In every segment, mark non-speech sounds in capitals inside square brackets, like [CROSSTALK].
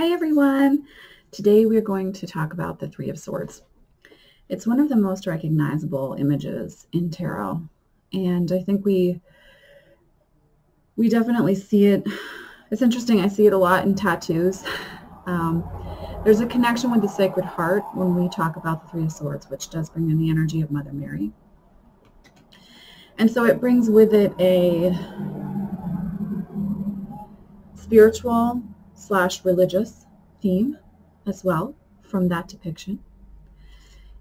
Hi everyone! Today we're going to talk about the Three of Swords. It's one of the most recognizable images in tarot and I think we we definitely see it. It's interesting, I see it a lot in tattoos. Um, there's a connection with the Sacred Heart when we talk about the Three of Swords, which does bring in the energy of Mother Mary. And so it brings with it a spiritual slash religious theme as well from that depiction.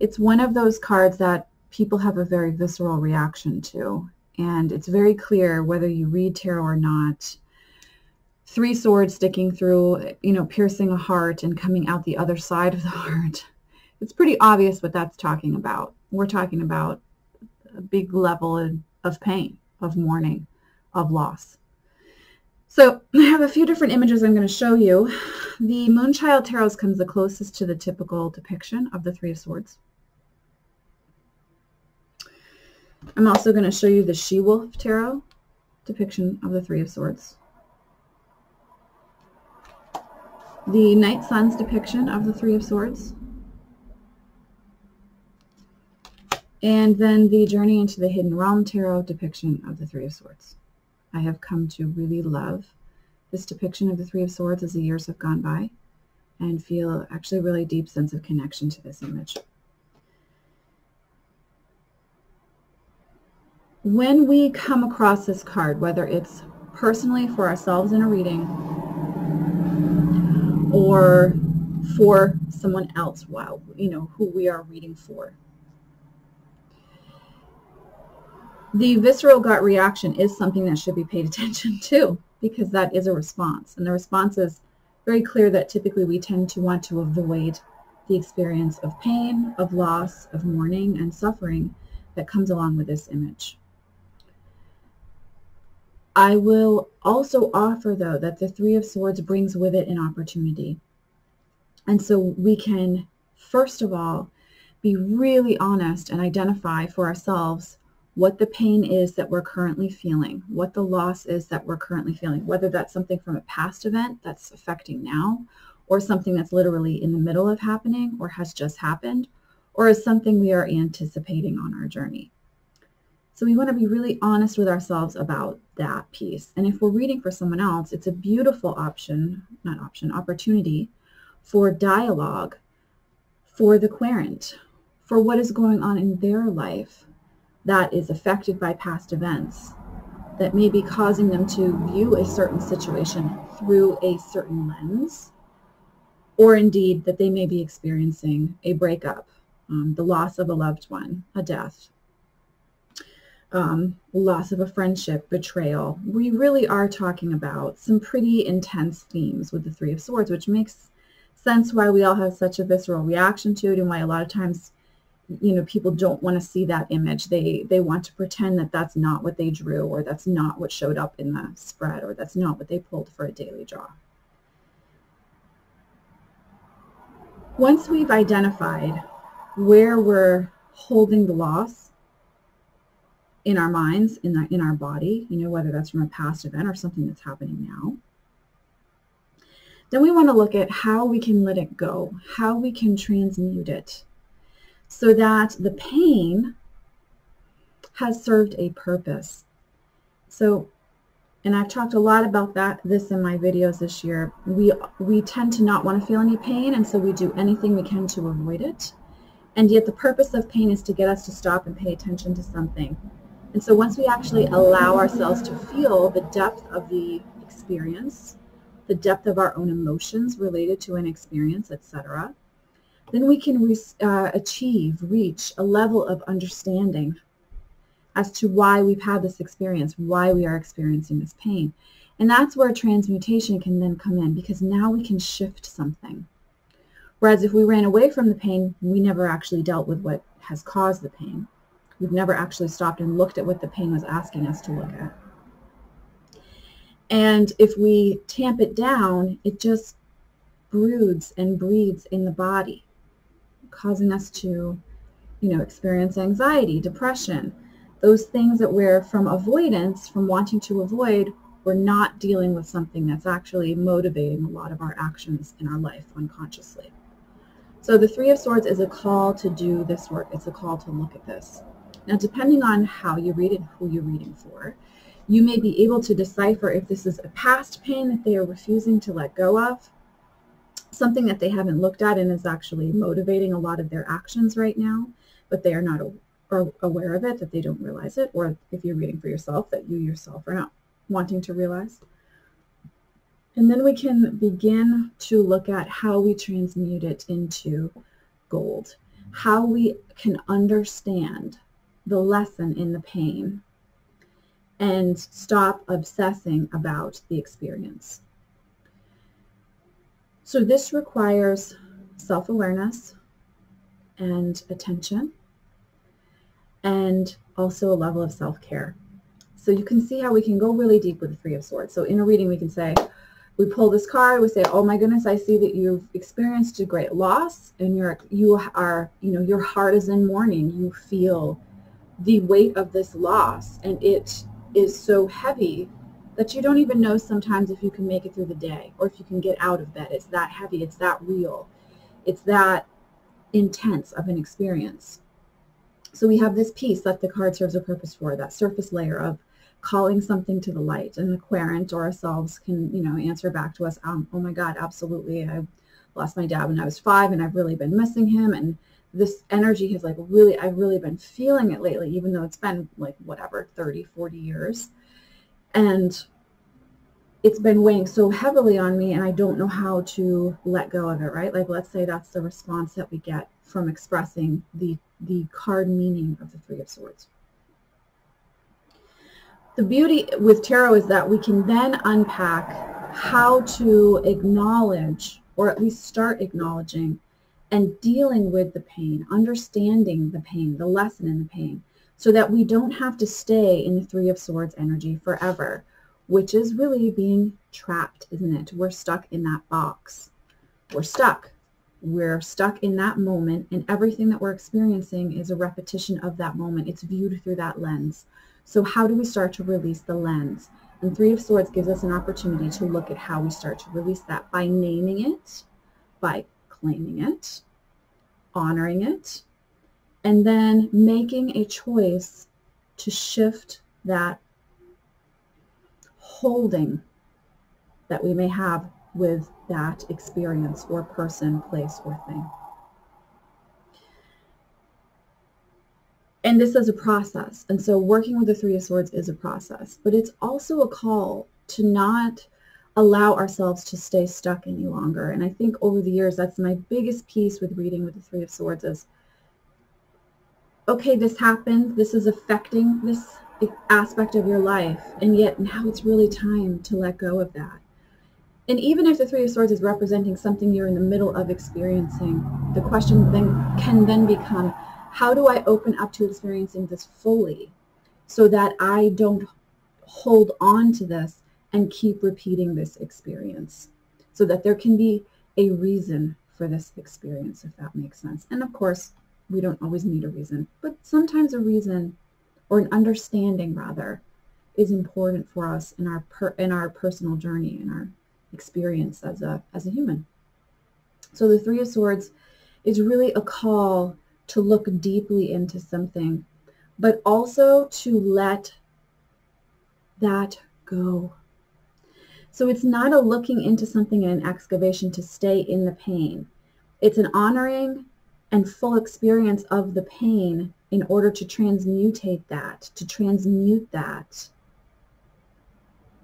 It's one of those cards that people have a very visceral reaction to. And it's very clear whether you read tarot or not. Three swords sticking through, you know, piercing a heart and coming out the other side of the heart. It's pretty obvious what that's talking about. We're talking about a big level of pain, of mourning, of loss. So [LAUGHS] I have a few different images I'm going to show you. The Moonchild Tarot comes the closest to the typical depiction of the Three of Swords. I'm also going to show you the She-Wolf Tarot depiction of the Three of Swords. The Night Sun's depiction of the Three of Swords. And then the Journey into the Hidden Realm Tarot depiction of the Three of Swords. I have come to really love this depiction of the Three of Swords as the years have gone by and feel actually a really deep sense of connection to this image. When we come across this card, whether it's personally for ourselves in a reading or for someone else, wow, you know, who we are reading for, the visceral gut reaction is something that should be paid [LAUGHS] attention to because that is a response. And the response is very clear that typically we tend to want to avoid the experience of pain, of loss, of mourning, and suffering that comes along with this image. I will also offer, though, that the Three of Swords brings with it an opportunity. And so we can, first of all, be really honest and identify for ourselves what the pain is that we're currently feeling, what the loss is that we're currently feeling, whether that's something from a past event that's affecting now, or something that's literally in the middle of happening or has just happened, or is something we are anticipating on our journey. So we want to be really honest with ourselves about that piece. And if we're reading for someone else, it's a beautiful option, not option, opportunity for dialogue for the querent, for what is going on in their life, that is affected by past events that may be causing them to view a certain situation through a certain lens, or indeed that they may be experiencing a breakup, um, the loss of a loved one, a death, um, loss of a friendship, betrayal. We really are talking about some pretty intense themes with the Three of Swords, which makes sense why we all have such a visceral reaction to it and why a lot of times you know people don't want to see that image. They they want to pretend that that's not what they drew or that's not what showed up in the spread or that's not what they pulled for a daily draw. Once we've identified where we're holding the loss in our minds in our, in our body you know whether that's from a past event or something that's happening now then we want to look at how we can let it go how we can transmute it so that the pain has served a purpose. So, and I've talked a lot about that this in my videos this year. We we tend to not want to feel any pain, and so we do anything we can to avoid it. And yet the purpose of pain is to get us to stop and pay attention to something. And so once we actually allow ourselves to feel the depth of the experience, the depth of our own emotions related to an experience, etc., then we can re- uh, achieve, reach a level of understanding as to why we've had this experience, why we are experiencing this pain. And that's where transmutation can then come in because now we can shift something. Whereas if we ran away from the pain, we never actually dealt with what has caused the pain. We've never actually stopped and looked at what the pain was asking us to look at. And if we tamp it down, it just broods and breeds in the body causing us to, you know, experience anxiety, depression, those things that we're from avoidance, from wanting to avoid, we're not dealing with something that's actually motivating a lot of our actions in our life unconsciously. So the Three of Swords is a call to do this work. It's a call to look at this. Now, depending on how you read it, who you're reading for, you may be able to decipher if this is a past pain that they are refusing to let go of, something that they haven't looked at and is actually motivating a lot of their actions right now, but they are not are aware of it, that they don't realize it, or if you're reading for yourself, that you yourself are not wanting to realize. And then we can begin to look at how we transmute it into gold, how we can understand the lesson in the pain and stop obsessing about the experience. So this requires self-awareness and attention and also a level of self-care. So you can see how we can go really deep with the Three of Swords. So in a reading, we can say, we pull this card, we say, oh my goodness, I see that you've experienced a great loss and you're, you are, you know, your heart is in mourning. You feel the weight of this loss and it is so heavy that you don't even know sometimes if you can make it through the day or if you can get out of bed. It's that heavy. It's that real. It's that intense of an experience. So we have this piece that the card serves a purpose for, that surface layer of calling something to the light. And the querent or ourselves can, you know, answer back to us, um, oh my God, absolutely. I lost my dad when I was five and I've really been missing him. And this energy has like really, I've really been feeling it lately, even though it's been like whatever, 30, 40 years. And it's been weighing so heavily on me and I don't know how to let go of it, right? Like let's say that's the response that we get from expressing the, the card meaning of the Three of Swords. The beauty with tarot is that we can then unpack how to acknowledge, or at least start acknowledging, and dealing with the pain, understanding the pain, the lesson in the pain, so that we don't have to stay in the Three of Swords energy forever, which is really being trapped, isn't it? We're stuck in that box. We're stuck. We're stuck in that moment, and everything that we're experiencing is a repetition of that moment. It's viewed through that lens. So how do we start to release the lens? And Three of Swords gives us an opportunity to look at how we start to release that by naming it, by claiming it, honoring it, and then making a choice to shift that holding that we may have with that experience or person, place, or thing. and this is a process. And so working with the Three of Swords is a process, but it's also a call to not allow ourselves to stay stuck any longer. And I think over the years, that's my biggest piece with reading with the Three of Swords is, okay, this happened. This is affecting this aspect of your life. And yet now it's really time to let go of that. And even if the Three of Swords is representing something you're in the middle of experiencing, the question then can then become, how do I open up to experiencing this fully so that I don't hold on to this and keep repeating this experience so that there can be a reason for this experience, if that makes sense. And of course, we don't always need a reason, but sometimes a reason or an understanding rather is important for us in our per, in our personal journey in our experience as a as a human. So the 3 of swords is really a call to look deeply into something, but also to let that go. So it's not a looking into something in an excavation to stay in the pain. It's an honoring and full experience of the pain in order to transmutate that, to transmute that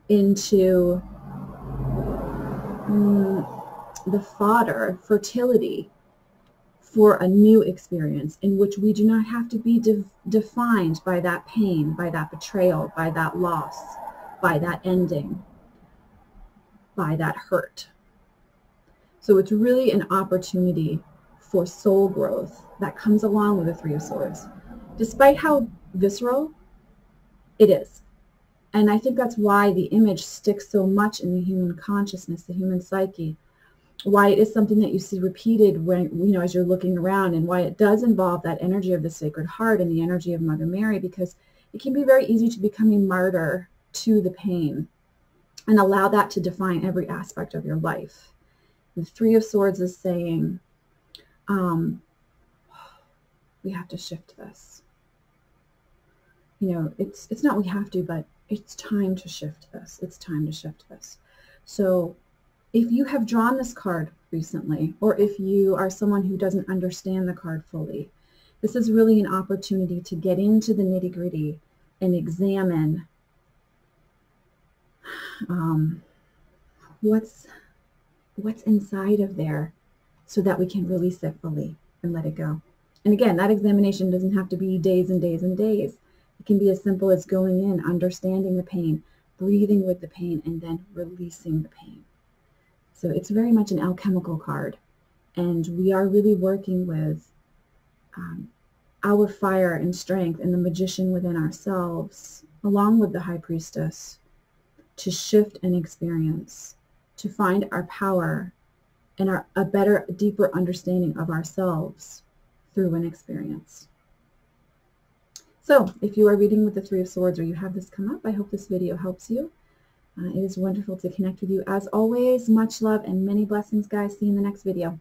into mm, the fodder, fertility, for a new experience in which we do not have to be de defined by that pain, by that betrayal, by that loss, by that ending, by that hurt. So it's really an opportunity for soul growth that comes along with the Three of Swords. Despite how visceral it is. And I think that's why the image sticks so much in the human consciousness, the human psyche, why it is something that you see repeated when you know as you're looking around and why it does involve that energy of the sacred heart and the energy of mother mary because it can be very easy to become a martyr to the pain and allow that to define every aspect of your life. The Three of Swords is saying, um, we have to shift this. You know, it's it's not we have to, but it's time to shift this. It's time to shift this. So if you have drawn this card recently, or if you are someone who doesn't understand the card fully, this is really an opportunity to get into the nitty gritty and examine um, what's what's inside of there so that we can release it fully and let it go. And again, that examination doesn't have to be days and days and days. It can be as simple as going in, understanding the pain, breathing with the pain, and then releasing the pain. So it's very much an alchemical card. And we are really working with um, our fire and strength and the magician within ourselves, along with the high priestess, to shift and experience, to find our power and our, a better, deeper understanding of ourselves through an experience. So if you are reading with the Three of Swords or you have this come up, I hope this video helps you. Uh, it is wonderful to connect with you. As always, much love and many blessings, guys. See you in the next video.